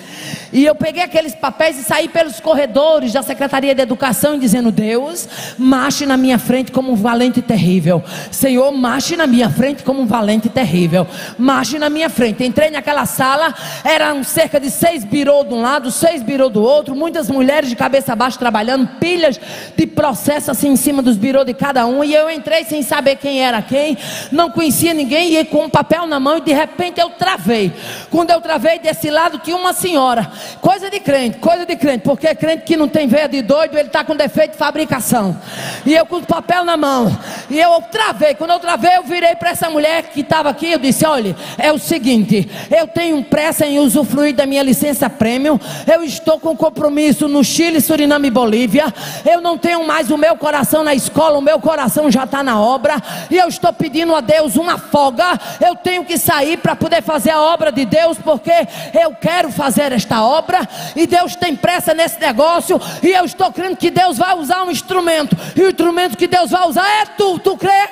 E eu peguei aqueles papéis e saí pelos corredores da Secretaria de Educação dizendo: Deus, marche na minha frente como um valente terrível. Senhor, marche na minha frente como um valente terrível. Marche na minha frente. Entrei naquela sala, eram cerca de seis birô de um lado, seis birô do outro, muitas mulheres de cabeça baixa trabalhando, pilhas de processo assim em cima dos birô de cada um. E eu entrei sem saber quem era quem, não conhecia ninguém, e com um papel na mão, e de repente eu travei. Quando eu travei desse lado, tinha uma senhora, coisa de crente, coisa de crente, porque crente que não tem veia de doido, ele está com defeito de fabricação. E eu com o papel na mão, e eu travei. Quando eu travei, eu virei para essa mulher que estava aqui, eu disse: olha, é o seguinte, eu tenho pressa em usufruir da minha licença prêmio, eu estou com compromisso no Chile, Suriname e Bolívia, eu não tenho mais o meu coração na escola, o meu coração já está na obra, e eu estou pedindo a Deus uma folga, eu tenho que sair para poder fazer a obra de Deus, porque eu quero fazer esta obra, e Deus tem pressa nesse negócio, e eu estou crendo que Deus vai usar um instrumento, e o instrumento que Deus vai usar é tu, tu crê?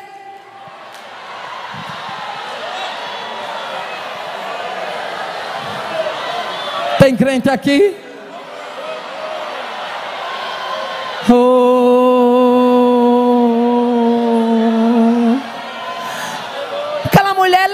Tem crente aqui? Oh.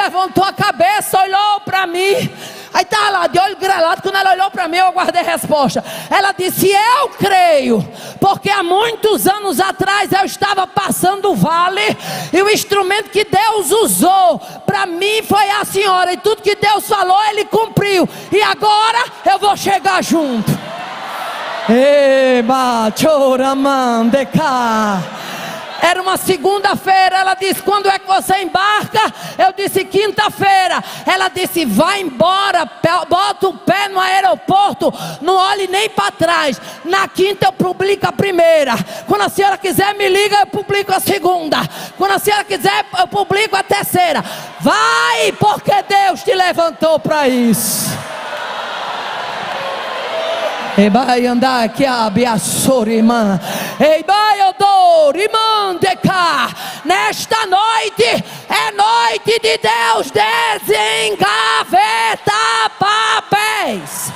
Levantou a cabeça, olhou para mim. Aí estava lá de olho grelado. Quando ela olhou para mim, eu aguardei a resposta. Ela disse: Eu creio, porque há muitos anos atrás eu estava passando o vale e o instrumento que Deus usou para mim foi a senhora. E tudo que Deus falou, Ele cumpriu. E agora eu vou chegar junto. Eba, choramandeca. Era uma segunda-feira. Ela disse: Quando é que você embarca? Eu disse: Quinta-feira. Ela disse: Vai embora, bota o pé no aeroporto, não olhe nem para trás. Na quinta eu publico a primeira. Quando a senhora quiser, me liga, eu publico a segunda. Quando a senhora quiser, eu publico a terceira. Vai, porque Deus te levantou para isso. Ebai andar que abiassorima. Ebai odor imandeca. Nesta noite é noite de Deus desengaveta papéis.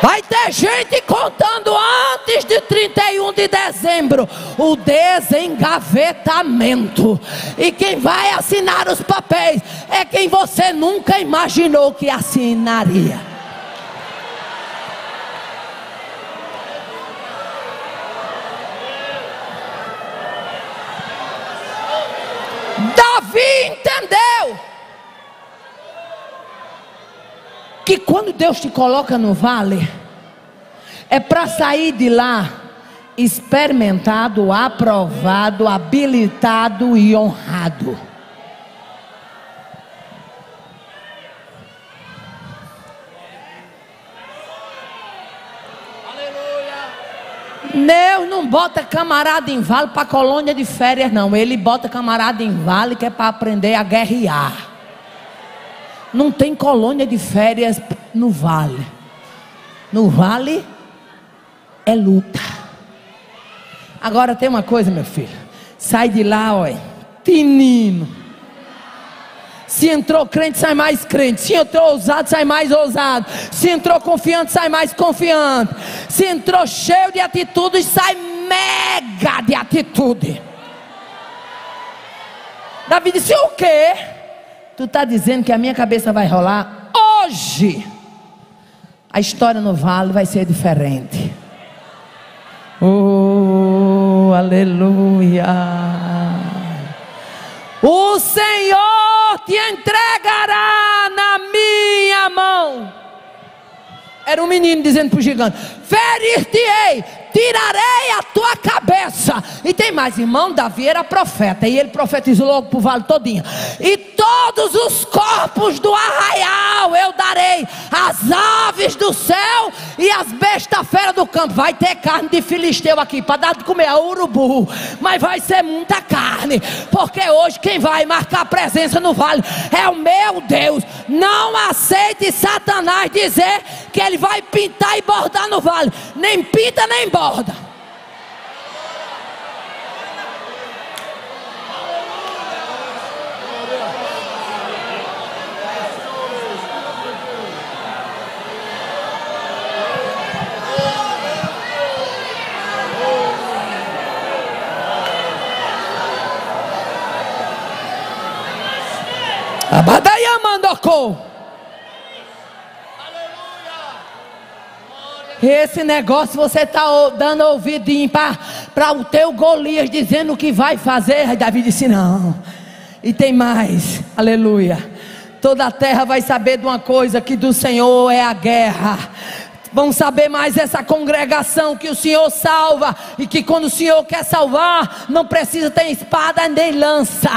Vai ter gente contando antes de 31 de dezembro o desengavetamento. E quem vai assinar os papéis é quem você nunca imaginou que assinaria. Davi entendeu. quando Deus te coloca no vale, é para sair de lá experimentado, aprovado, habilitado e honrado. Deus não bota camarada em vale para colônia de férias, não. Ele bota camarada em vale que é para aprender a guerrear. Não tem colônia de férias no vale. No vale é luta. Agora tem uma coisa, meu filho. Sai de lá, olha. Tinino. Se entrou crente, sai mais crente. Se entrou ousado, sai mais ousado. Se entrou confiante, sai mais confiante. Se entrou cheio de atitudes, sai mega de atitude. Davi disse: O quê? Tu está dizendo que a minha cabeça vai rolar? Hoje, a história no vale vai ser diferente. Oh, aleluia. O Senhor te entregará na minha mão. Era um menino dizendo para o gigante: Ferir-te-ei, tirarei a tua cabeça. E tem mais, irmão, Davi era profeta, e ele profetizou logo para o vale todinho. E todos os corpos do arraial eu darei, as aves do céu e as bestas fera do campo. Vai ter carne de filisteu aqui, para dar de comer a urubu, mas vai ser muita carne, porque hoje quem vai marcar presença no vale é o meu Deus. Não aceite Satanás dizer que ele vai pintar e bordar no vale, nem pinta nem borda borda. Abadaia mandocou. Esse negócio você está dando ouvidinho para o teu Golias dizendo o que vai fazer. Aí Davi disse: Não. E tem mais, aleluia. Toda a terra vai saber de uma coisa: que do Senhor é a guerra. Vão saber mais essa congregação que o Senhor salva. E que quando o Senhor quer salvar, não precisa ter espada nem lança.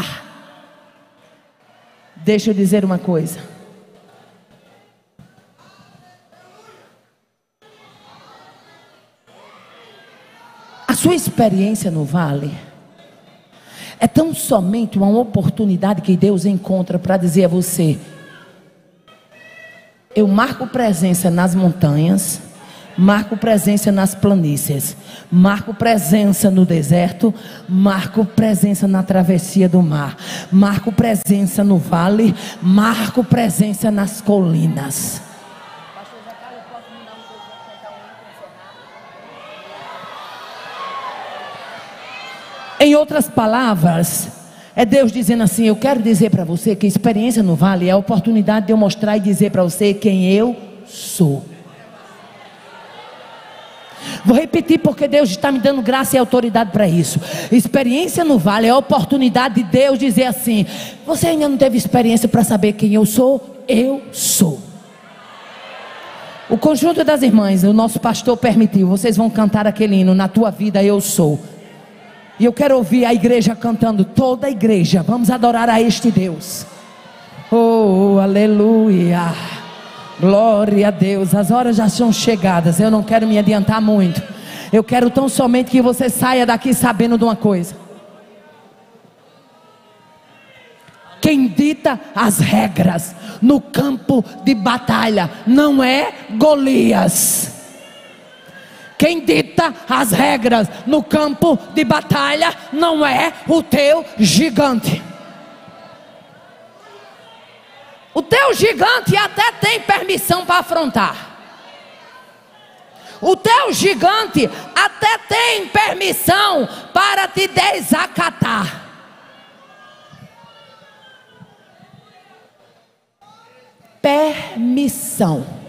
Deixa eu dizer uma coisa. Sua experiência no vale é tão somente uma oportunidade que Deus encontra para dizer a você: eu marco presença nas montanhas, marco presença nas planícies, marco presença no deserto, marco presença na travessia do mar, marco presença no vale, marco presença nas colinas. Em outras palavras, é Deus dizendo assim: Eu quero dizer para você que experiência no vale é a oportunidade de eu mostrar e dizer para você quem eu sou. Vou repetir porque Deus está me dando graça e autoridade para isso. Experiência no vale é a oportunidade de Deus dizer assim: Você ainda não teve experiência para saber quem eu sou? Eu sou. O conjunto das irmãs, o nosso pastor permitiu, vocês vão cantar aquele hino, na tua vida eu sou. E eu quero ouvir a igreja cantando, toda a igreja. Vamos adorar a este Deus. Oh, aleluia. Glória a Deus. As horas já são chegadas. Eu não quero me adiantar muito. Eu quero tão somente que você saia daqui sabendo de uma coisa. Quem dita as regras no campo de batalha não é Golias. Quem dita as regras no campo de batalha não é o teu gigante. O teu gigante até tem permissão para afrontar. O teu gigante até tem permissão para te desacatar. Permissão.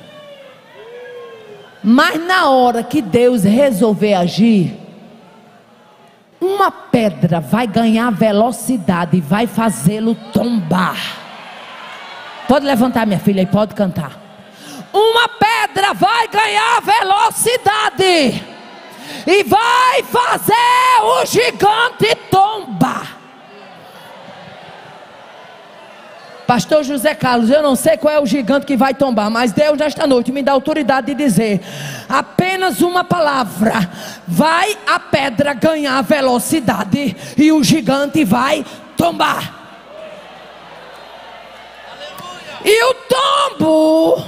Mas na hora que Deus resolver agir, uma pedra vai ganhar velocidade e vai fazê-lo tombar. Pode levantar, minha filha, e pode cantar. uma pedra vai ganhar velocidade e vai fazer o gigante tombar. Pastor José Carlos, eu não sei qual é o gigante que vai tombar, mas Deus nesta noite me dá autoridade de dizer: apenas uma palavra, vai a pedra ganhar velocidade e o gigante vai tombar. E o tombo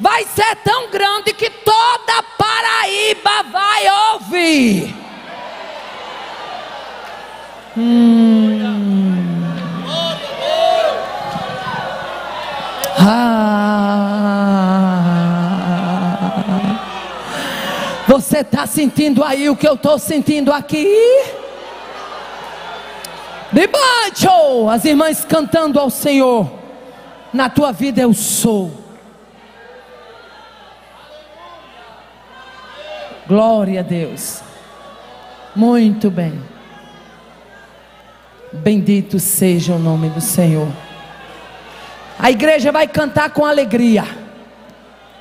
vai ser tão grande que toda Paraíba vai ouvir. Hum. Ah. Você está sentindo aí o que eu estou sentindo aqui? Debaixo, as irmãs cantando ao Senhor. Na tua vida eu sou. Glória a Deus. Muito bem. Bendito seja o nome do Senhor. A igreja vai cantar com alegria.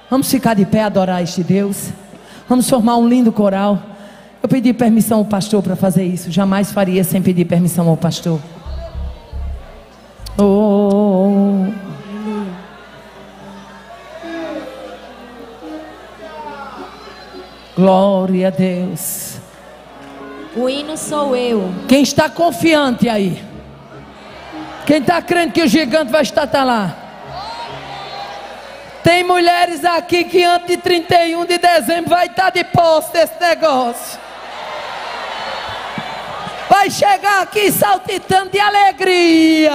Vamos ficar de pé adorar este Deus. Vamos formar um lindo coral. Eu pedi permissão ao pastor para fazer isso. Jamais faria sem pedir permissão ao pastor. Oh. Glória a Deus. O hino sou eu. Quem está confiante aí? Quem está crendo que o gigante vai estar tá lá? Tem mulheres aqui que antes de 31 de dezembro vai estar tá de posse desse negócio. Vai chegar aqui saltitando de alegria.